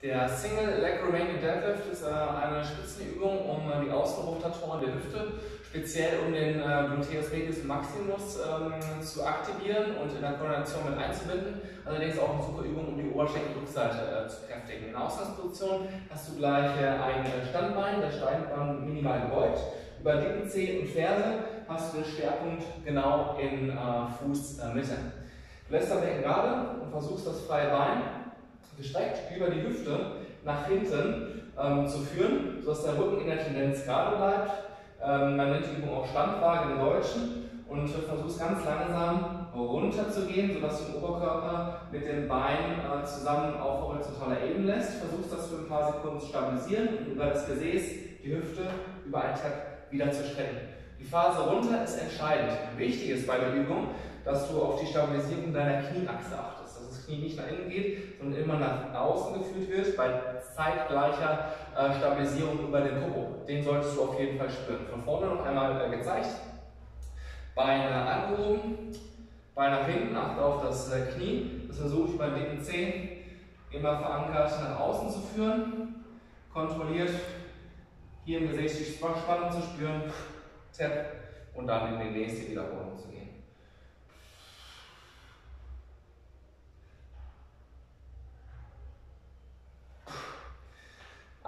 Der Single Leg Romanian Deadlift ist äh, eine Spitzenübung, um äh, die Außenrotatoren der Hüfte, speziell um den äh, Gluteus medius maximus ähm, zu aktivieren und in der Koordination mit einzubinden. Allerdings auch eine super Übung, um die Oberschenkelrückseite zu kräftigen. In der Ausgangsposition hast du gleich ein Standbein, der Steinbein minimal gebeugt. Über dicken Zehen und Ferse hast du den Schwerpunkt genau in Fußmitte. Du lässt dein Becken gerade und versuchst das freie Bein gestreckt über die Hüfte nach hinten ähm, zu führen, sodass der Rücken in der Tendenz gerade bleibt. Ähm, man nennt die Übung auch Standwaage im Deutschen und versuchst ganz langsam runter zu gehen, sodass du den Oberkörper mit dem Bein äh, zusammen auf horizontaler Ebene lässt. Versuchst das für ein paar Sekunden zu stabilisieren und über das Gesäß die Hüfte über einen Takt wieder zu strecken. Die Phase runter ist entscheidend. Wichtig ist bei der Übung, dass du auf die Stabilisierung deiner Knieachse achtest. Das Knie nicht nach innen geht, sondern immer nach außen geführt wird, bei zeitgleicher äh, Stabilisierung über den Popo. Den solltest du auf jeden Fall spüren. Von vorne noch einmal äh, gezeigt. Beine angehoben, Bein nach hinten, achte auf das äh, Knie. Das versuche ich beim dicken Zehen immer verankert nach außen zu führen. Kontrolliert hier im Gesicht die Spannung zu spüren. Tap und dann in die nächste Wiederholung zu gehen.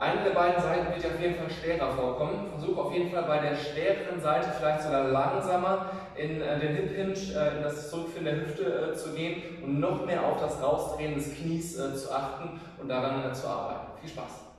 Eine der beiden Seiten wird dir auf jeden Fall schwerer vorkommen. Versuch auf jeden Fall bei der schwereren Seite vielleicht sogar langsamer in äh, den Hip Hinge, äh, in das Zurückführen der Hüfte äh, zu gehen und noch mehr auf das Rausdrehen des Knies zu achten und daran zu arbeiten. Viel Spaß!